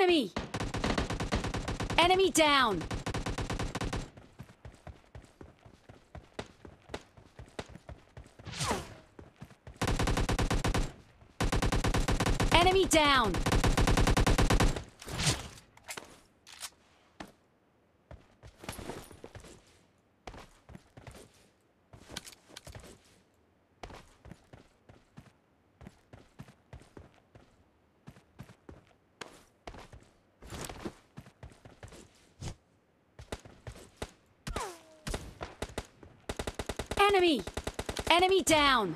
Enemy! Enemy down! Enemy down! Enemy! Enemy down!